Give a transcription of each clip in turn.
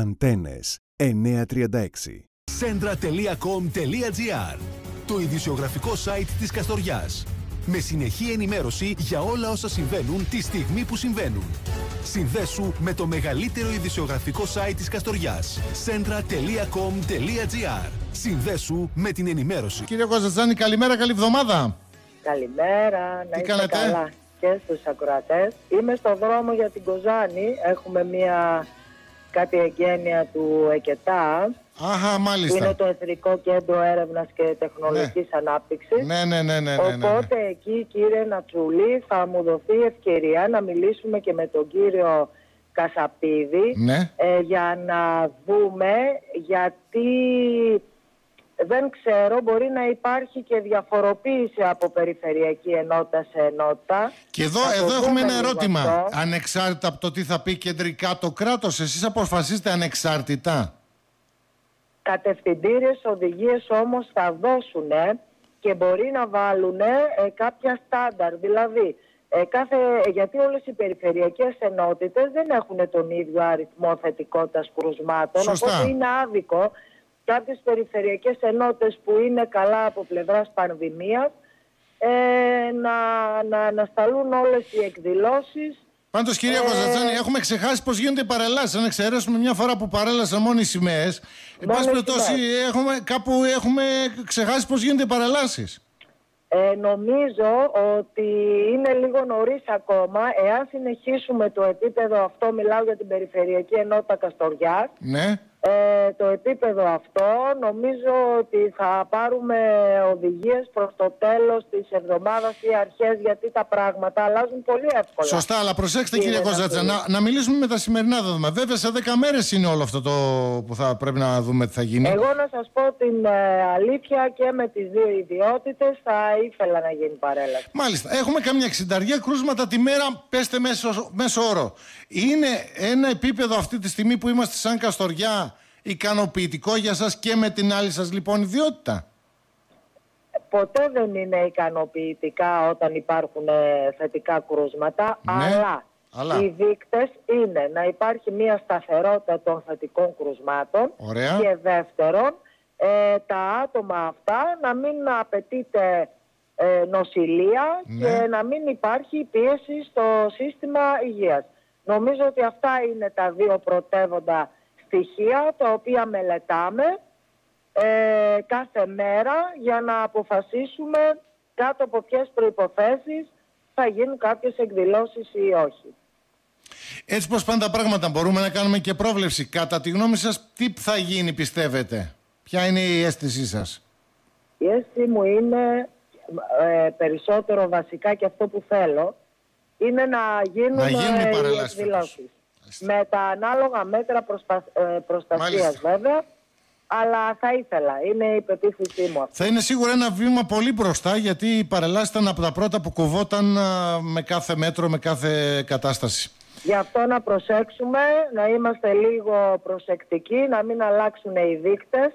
Αντένες 936. Centra.com.gr Το ειδησιογραφικό site της Καστοριάς. Με συνεχή ενημέρωση για όλα όσα συμβαίνουν τη στιγμή που συμβαίνουν. Συνδέσου με το μεγαλύτερο ειδησιογραφικό site της Καστοριάς. Centra.com.gr Συνδέσου με την ενημέρωση. Κύριε Κωνσταντζάνη, καλημέρα, καλή εβδομάδα. Καλημέρα, να Τι είστε κάνετε; καλά και στους ακροατές. Είμαι στο δρόμο για την Κοζάνη. Έχουμε μια κάτι εγγένεια του ΕΚΕΤΑ, Αχα, που μάλιστα. είναι το Εθνικό Κέντρο Έρευνας και Τεχνολογικής Ανάπτυξης. Ναι, ναι, ναι, ναι, ναι, ναι. Οπότε εκεί κύριε Νατσούλη θα μου δοθεί ευκαιρία να μιλήσουμε και με τον κύριο Κασαπίδη Ναι. ε, για να δούμε γιατί δεν ξέρω μπορεί να υπάρχει και διαφοροποίηση από περιφερειακή ενότητα σε ενότητα. Και εδώ, Θα το εδώ έχουμε δούμε ένα λίγο ερώτημα. αυτό. Ανεξάρτητα από το τι θα πει κεντρικά το κράτος, εσείς αποφασίζετε ανεξάρτητα. Κατευθυντήριες οδηγίες όμως θα δώσουν και μπορεί να βάλουν κάποια στάνταρ. Δηλαδή, ε, κάθε, γιατί όλες οι περιφερειακές ενότητες δεν έχουν τον ίδιο αριθμό θετικότητας κρουσμάτων. Σωστά. Οπότε είναι άδικο κάποιες περιφερειακές ενότητες που είναι καλά από πλευράς πανδημίας ε, να, να ανασταλούν όλες οι εκδηλώσεις Πάντως κυρία Ε, Κωνσταντζάνη, έχουμε ξεχάσει πώς γίνονται οι παρελάσεις. Αν εξαιρέσουμε μια φορά που παρέλασαν μόνο οι σημαίες, εν Μόνο πάση οι περιπτώσει σημαίες. έχουμε, κάπου έχουμε ξεχάσει πώς γίνονται οι παρελάσεις. Ε, νομίζω ότι είναι λίγο νωρίς ακόμα. Εάν συνεχίσουμε το επίπεδο αυτό, μιλάω για την Περιφερειακή Ενότητα Καστοριάς, Ναι. Ε, το επίπεδο αυτό νομίζω ότι θα πάρουμε οδηγίες προς το τέλος της εβδομάδας ή αρχές γιατί τα πράγματα αλλάζουν πολύ εύκολα. Σωστά, αλλά προσέξτε Κύριε κύριε Κωνσταντζά, Νατούλη. να, να μιλήσουμε με τα σημερινά δεδομένα. Βέβαια σε 10 μέρες είναι όλο αυτό το που θα πρέπει να δούμε τι θα γίνει. Εγώ να σας πω την ε, αλήθεια και με τις δύο ιδιότητες θα ήθελα να γίνει παρέλαση. Μάλιστα. Έχουμε καμιά εξινταριά κρούσματα τη μέρα, πέστε μέσο, μέσο όρο. Είναι ένα επίπεδο αυτή τη στιγμή που είμαστε σαν Καστοριά; Ικανοποιητικό για σας και με την άλλη σας λοιπόν ιδιότητα. ποτέ δεν είναι ικανοποιητικά όταν υπάρχουν ε, θετικά κρούσματα, Ναι, αλλά, αλλά. οι δείκτες είναι να υπάρχει μια σταθερότητα των θετικών κρούσματων Ωραία. και δεύτερον, ε, τα άτομα αυτά να μην απαιτείται ε, νοσηλεία Ναι. και να μην υπάρχει πίεση στο σύστημα υγείας. Νομίζω ότι αυτά είναι τα δύο πρωτεύοντα στοιχεία τα οποία μελετάμε ε, κάθε μέρα για να αποφασίσουμε κάτω από ποιες προϋποθέσεις θα γίνουν κάποιες εκδηλώσεις ή όχι. Έτσι πως πάνε τα πράγματα μπορούμε να κάνουμε και πρόβλεψη. Κατά τη γνώμη σας τι θα γίνει πιστεύετε; Ποια είναι η αίσθησή σας; Η αίσθηση μου είναι ε, περισσότερο βασικά και αυτό που θέλω είναι να γίνουν, Να γίνουν οι ε, παρελάσεις εκδηλώσεις. Φέτος. Με τα ανάλογα μέτρα προσπα... ε, προστασίας Μάλιστα. βέβαια αλλά θα ήθελα, είναι η πεποίθησή μου αυτή. Θα είναι σίγουρα ένα βήμα πολύ μπροστά γιατί η παρελάση ήταν από τα πρώτα που κοβόταν α, με κάθε μέτρο, με κάθε κατάσταση. Γι' αυτό να προσέξουμε, να είμαστε λίγο προσεκτικοί, να μην αλλάξουν οι δείκτες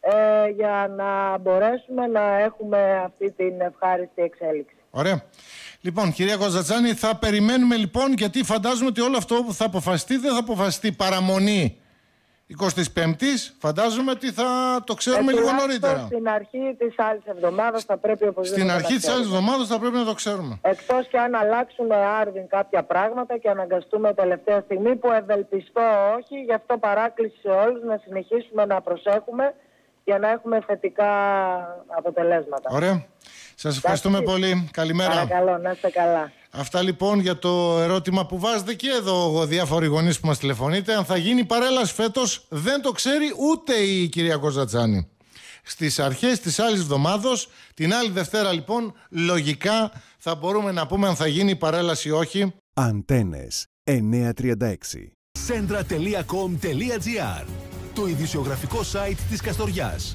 ε, για να μπορέσουμε να έχουμε αυτή την ευχάριστη εξέλιξη. Ωραία. Λοιπόν, κυρία Κοζατσάνη, θα περιμένουμε λοιπόν γιατί φαντάζομαι ότι όλο αυτό που θα αποφασιστεί δεν θα αποφασιστεί παραμονή 25η. Φαντάζομαι ότι θα το ξέρουμε Ε, λίγο τουλάχιστον νωρίτερα. Στην αρχή της άλλης εβδομάδας θα πρέπει οπωσδήποτε Στην να αρχή της άλλης ξέρουμε. εβδομάδας θα πρέπει να το ξέρουμε. Εκτός και αν αλλάξουν άρδιν κάποια πράγματα και αναγκαστούμε τελευταία στιγμή που ευελπιστώ όχι, γι' αυτό παράκληση σε όλους να συνεχίσουμε να προσέχουμε για να έχουμε θετικά αποτελέσματα. Ωραία. Σας ευχαριστούμε Εντάξει. πολύ. Καλημέρα. Παρακαλώ, να είστε καλά. Αυτά λοιπόν για το ερώτημα που βάζετε και εδώ διάφοροι γονείς που μας τηλεφωνείτε. Αν θα γίνει παρέλαση φέτος δεν το ξέρει ούτε η κυρία Κοζατσάνη. Στις αρχές της άλλης εβδομάδος, την άλλη Δευτέρα λοιπόν, λογικά θα μπορούμε να πούμε αν θα γίνει παρέλαση ή όχι. Αντένες 936. Centra.com.gr Το ειδησιογραφικό site της Καστοριάς.